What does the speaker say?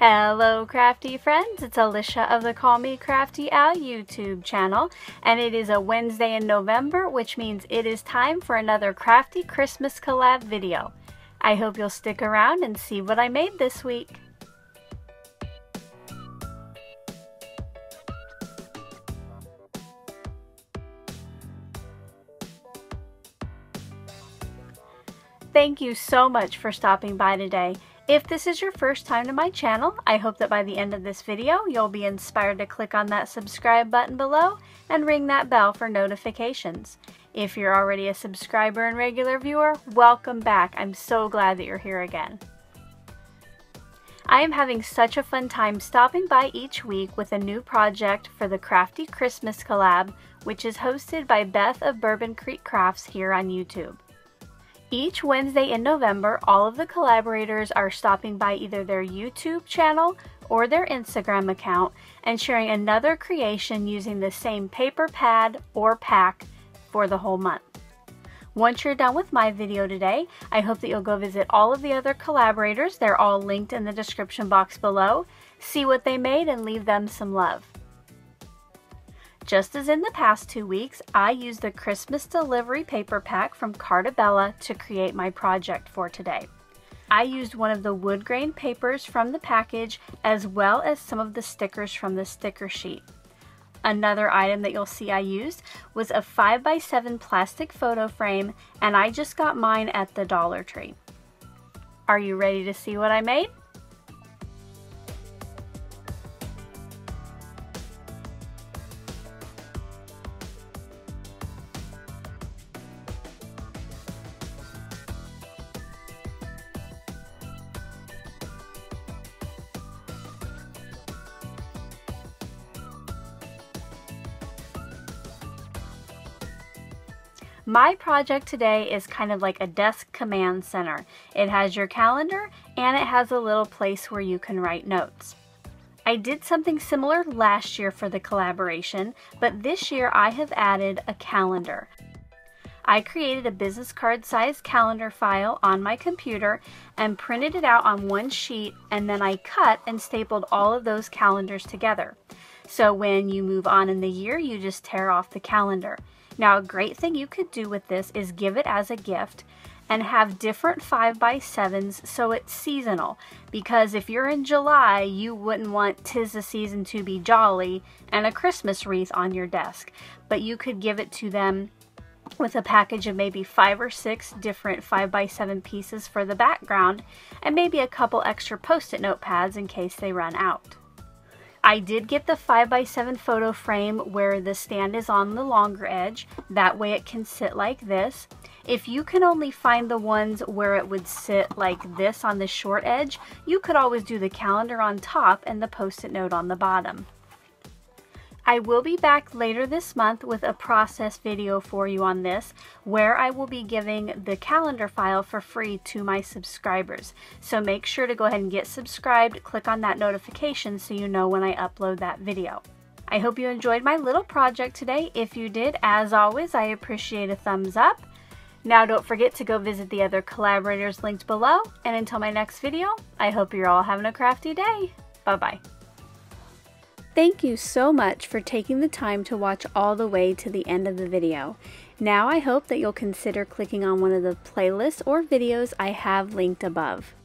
Hello crafty friends, it's Alicia of the Call Me Crafty Al YouTube channel and it is a Wednesday in November which means it is time for another crafty Christmas collab video. I hope you'll stick around and see what I made this week. Thank you so much for stopping by today. If this is your first time to my channel, I hope that by the end of this video, you'll be inspired to click on that subscribe button below and ring that bell for notifications. If you're already a subscriber and regular viewer, welcome back. I'm so glad that you're here again. I am having such a fun time stopping by each week with a new project for the Crafty Christmas Collab, which is hosted by Beth of Bourbon Creek Crafts here on YouTube. Each Wednesday in November, all of the collaborators are stopping by either their YouTube channel or their Instagram account and sharing another creation using the same paper pad or pack for the whole month. Once you're done with my video today, I hope that you'll go visit all of the other collaborators. They're all linked in the description box below. See what they made and leave them some love. Just as in the past two weeks, I used the Christmas delivery paper pack from Carta Bella to create my project for today. I used one of the wood grain papers from the package as well as some of the stickers from the sticker sheet. Another item that you'll see I used was a 5x7 plastic photo frame and I just got mine at the Dollar Tree. Are you ready to see what I made? My project today is kind of like a desk command center. It has your calendar and it has a little place where you can write notes. I did something similar last year for the collaboration, but this year I have added a calendar. I created a business card size calendar file on my computer and printed it out on one sheet and then I cut and stapled all of those calendars together. So when you move on in the year, you just tear off the calendar. Now, a great thing you could do with this is give it as a gift and have different 5x7s so it's seasonal. Because if you're in July, you wouldn't want Tis the Season to be jolly and a Christmas wreath on your desk. But you could give it to them with a package of maybe five or six different 5x7 pieces for the background and maybe a couple extra post-it notepads in case they run out. I did get the 5x7 photo frame where the stand is on the longer edge. That way it can sit like this. If you can only find the ones where it would sit like this on the short edge, you could always do the calendar on top and the post-it note on the bottom. I will be back later this month with a process video for you on this where I will be giving the calendar file for free to my subscribers. So make sure to go ahead and get subscribed, click on that notification so you know when I upload that video. I hope you enjoyed my little project today. If you did, as always, I appreciate a thumbs up. Now don't forget to go visit the other collaborators linked below. And until my next video, I hope you're all having a crafty day. Bye-bye. Thank you so much for taking the time to watch all the way to the end of the video. Now I hope that you'll consider clicking on one of the playlists or videos I have linked above.